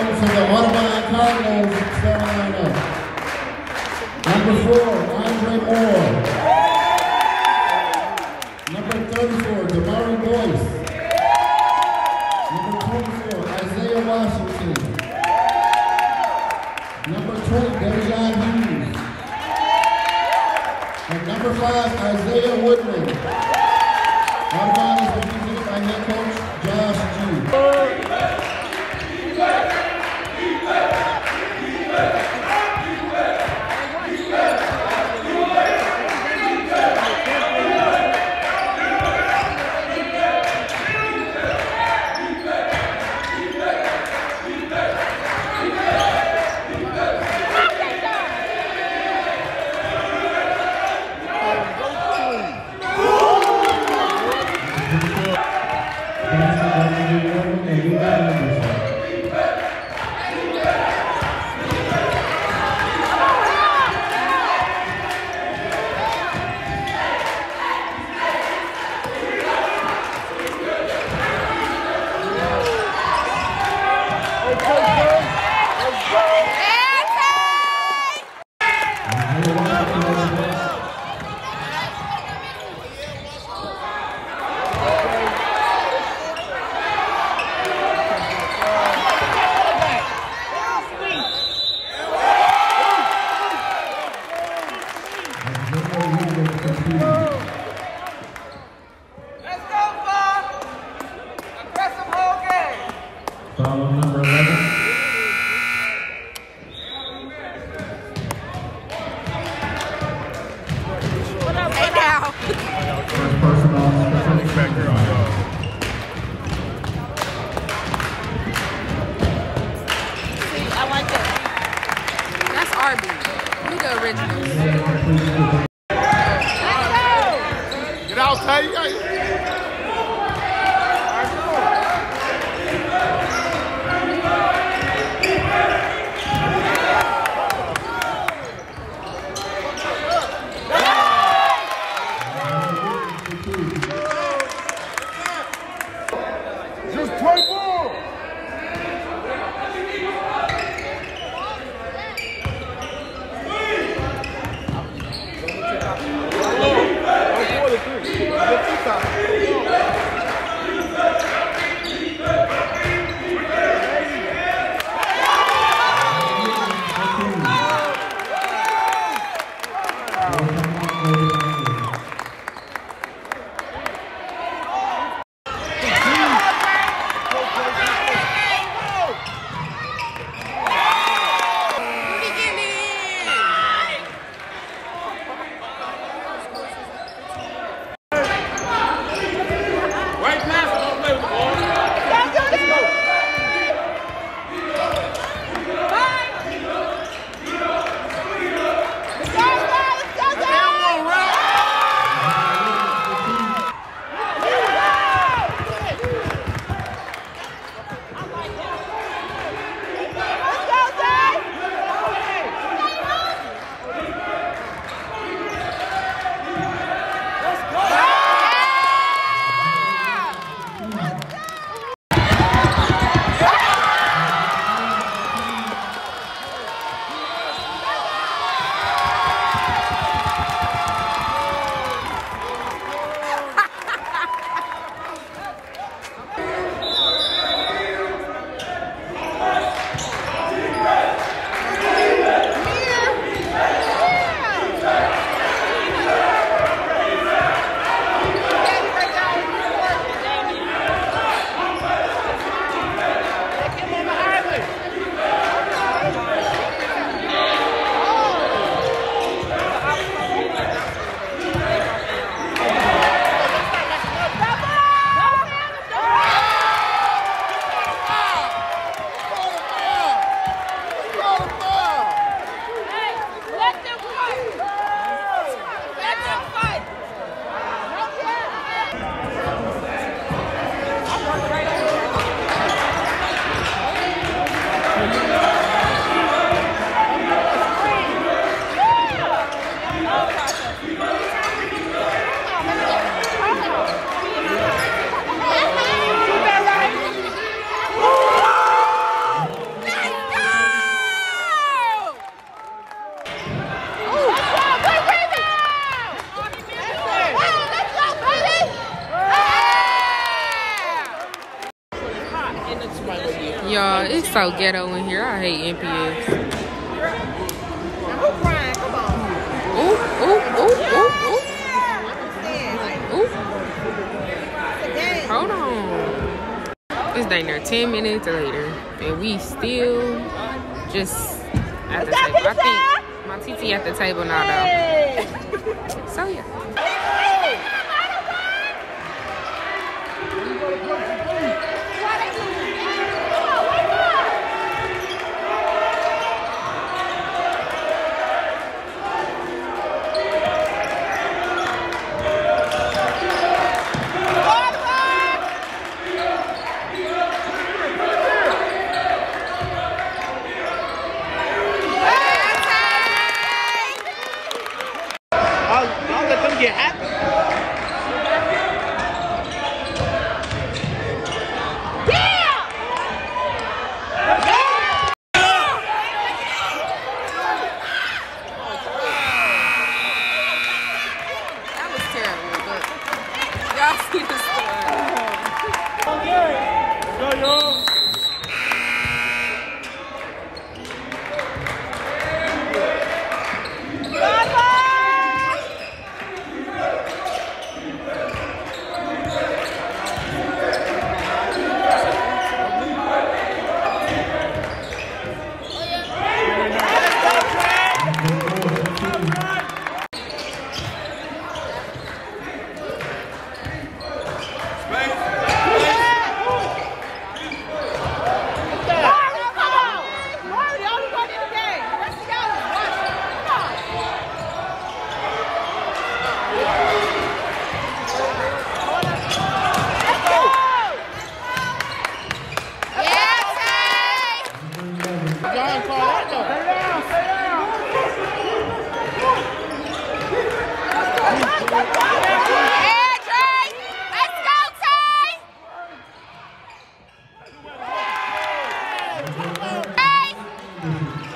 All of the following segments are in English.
The, for the Audubon Cardinals starting lineup. Number four, Andre Moore. Number 34, Damari Boyce. Number 24, Isaiah Washington. Number 20, Dejan Hughes. And number five, Isaiah Woodman. Number 11. Y'all, it's so ghetto in here. I hate MPS. Ooh, ooh, ooh, ooh, ooh. Ooh, hold on. It's dang near 10 minutes later, and we still just at the table. I think my TT at the table now, though. So, yeah. Y'all story. Go, yo. John, call that though. Yeah, Trey! Let's go, Tay! Tay!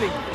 We're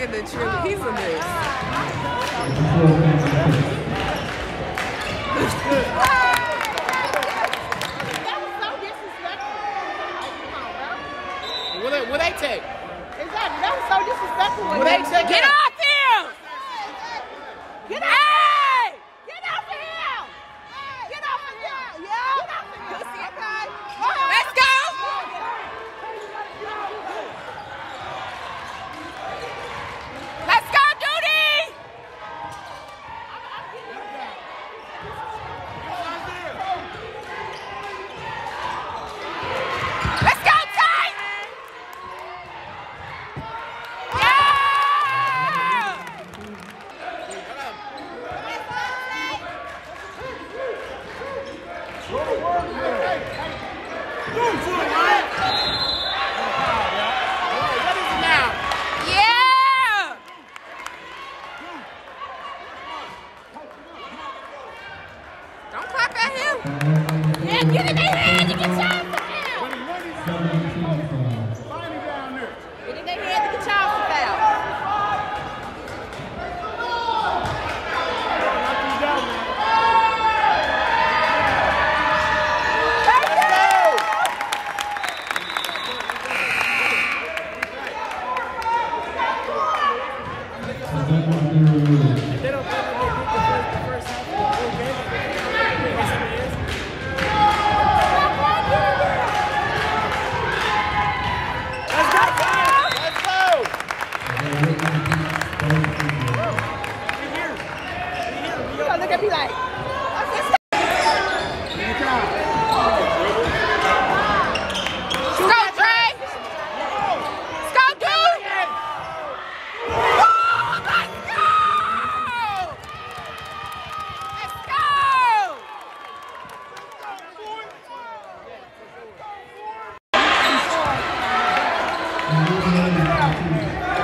Look the. Oh He's a mess. will, they, will they take? That was so disrespectful. Will they, they take? Get off! Yeah, give it a hand, you can tell. Obrigado.